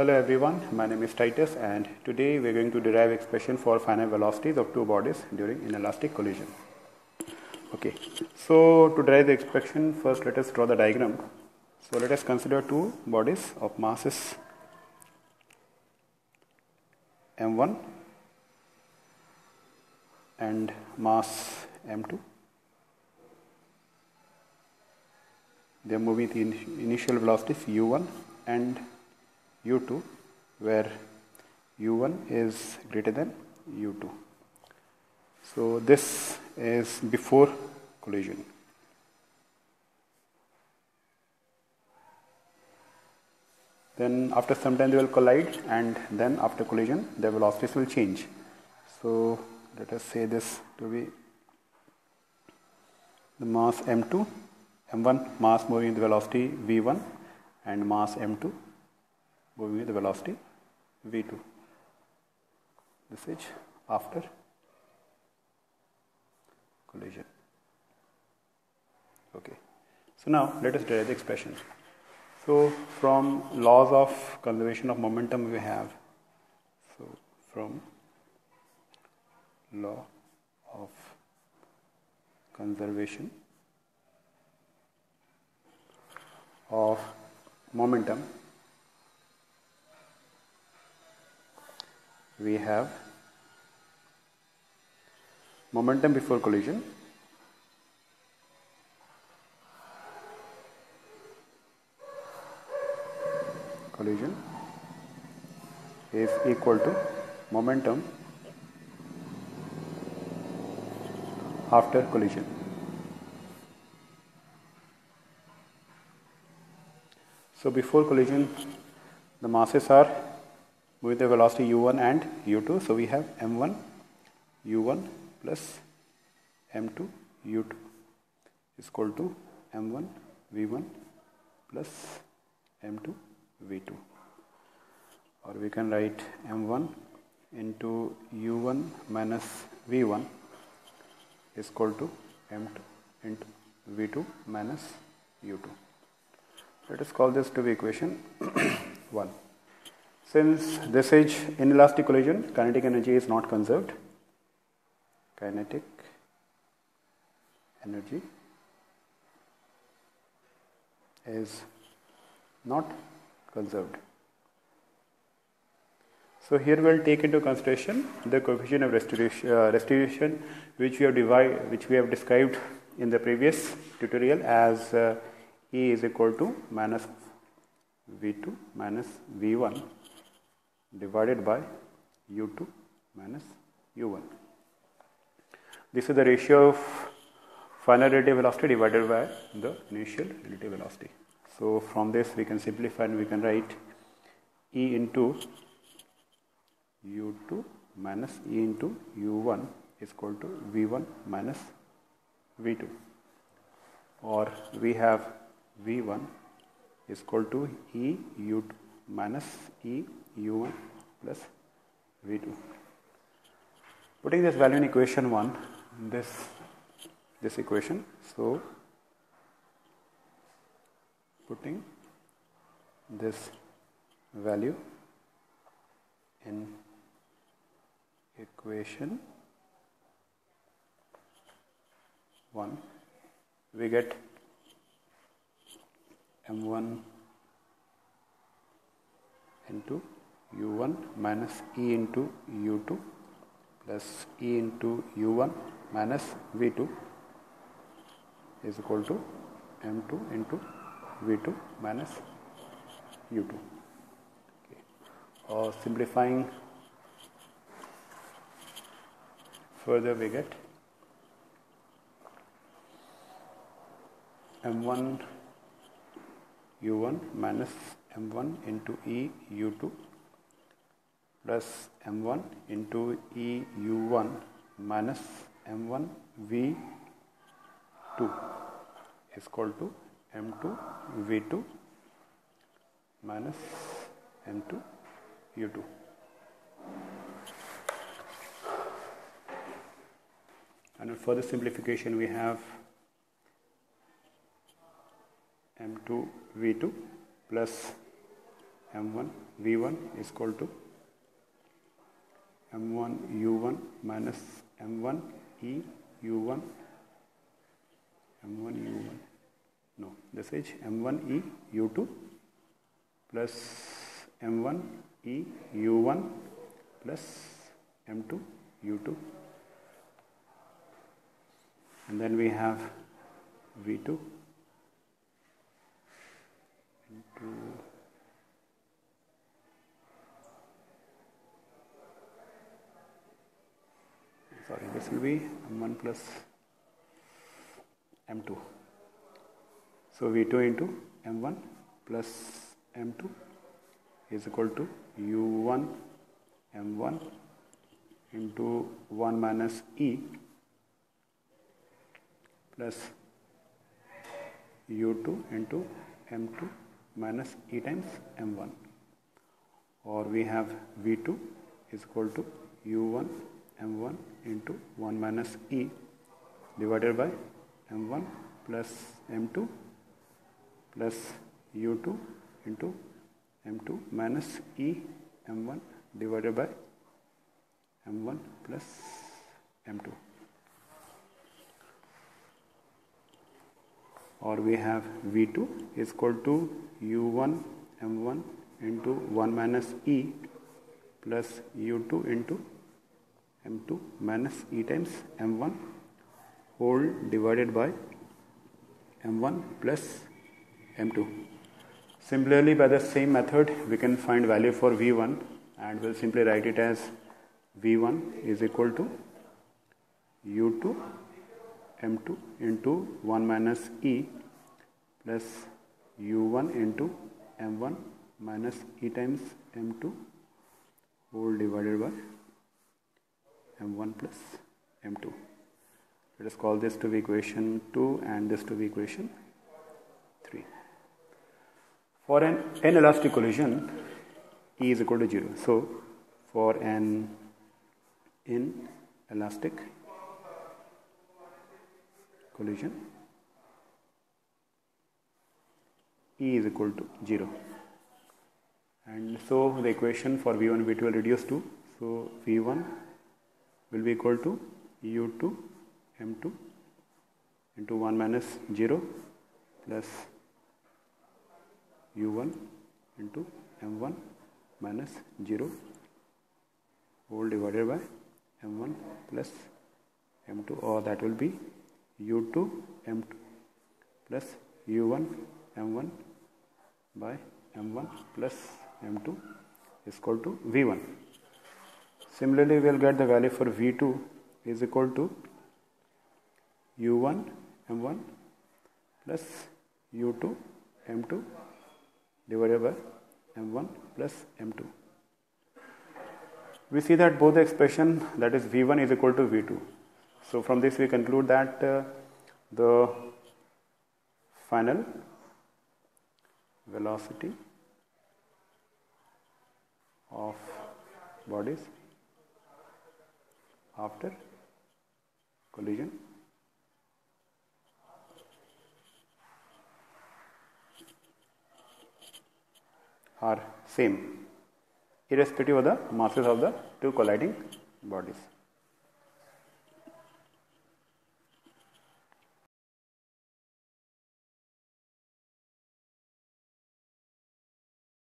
Hello everyone, my name is Titus and today we are going to derive expression for final velocities of two bodies during inelastic collision. Okay, so to derive the expression first let us draw the diagram. So let us consider two bodies of masses m1 and mass m2. They are moving the initial velocities u1 and u2 where u1 is greater than u2. So this is before collision. Then after some time they will collide and then after collision the velocities will change. So let us say this to be the mass m2, m1 mass moving the velocity v1 and mass m2 moving with the velocity v2. This is after collision. Okay. So now let us derive the expression. So from laws of conservation of momentum we have. So from law of conservation of momentum we have momentum before collision collision is equal to momentum after collision. So before collision the masses are with the velocity u1 and u2. So we have m1 u1 plus m2 u2 is equal to m1 v1 plus m2 v2 or we can write m1 into u1 minus v1 is equal to m2 into v2 minus u2. Let us call this to be equation 1. Since this is inelastic collision, kinetic energy is not conserved. Kinetic energy is not conserved. So here we will take into consideration the coefficient of restitution, uh, which we have divide, which we have described in the previous tutorial as uh, E is equal to minus V2 minus V1 divided by u2 minus u1. This is the ratio of final relative velocity divided by the initial relative velocity. So from this we can simplify and we can write E into u2 minus E into u1 is equal to v1 minus v2 or we have v1 is equal to E u2 minus E u1 plus v2. Putting this value in equation 1, this, this equation, so putting this value in equation 1, we get m1 into u1 minus e into u2 plus e into u1 minus v2 is equal to m2 into v2 minus u2. Okay. Or simplifying further we get m1 u1 minus m1 into e u2 plus m1 into E u1 minus m1 v2 is equal to m2 v2 minus m2 u2. And for the simplification we have m2 v2 plus m1 v1 is equal to m1 u1 minus m1 e u1 m1 u1 no this is m1 e u2 plus m1 e u1 plus m2 u2 and then we have v2 into sorry this will be m1 plus m2 so v2 into m1 plus m2 is equal to u1 m1 into 1 minus e plus u2 into m2 minus e times m1 or we have v2 is equal to u1 m1 into 1 minus e divided by m1 plus m2 plus u2 into m2 minus e m1 divided by m1 plus m2 or we have v2 is equal to u1 m1 into 1 minus e plus u2 into m2 minus e times m1 whole divided by m1 plus m2. Similarly, by the same method, we can find value for v1 and we'll simply write it as v1 is equal to u2 m2 into 1 minus e plus u1 into m1 minus e times m2 whole divided by m1 plus m2. Let us call this to be equation 2 and this to be equation 3. For an inelastic collision, E is equal to 0. So, for an inelastic collision, E is equal to 0. And so the equation for V1 V2 will reduce to so V1 will be equal to U2 M2 into 1 minus 0 plus U1 into M1 minus 0 all divided by M1 plus M2 or that will be U2 M2 plus U1 M1 by M1 plus M2 is equal to V1. Similarly, we will get the value for V2 is equal to U1 M1 plus U2 M2 divided by M1 plus M2. We see that both the expression that is V1 is equal to V2. So from this we conclude that uh, the final velocity of bodies after? Collision? Are same. Irrespective of the masses of the two colliding bodies.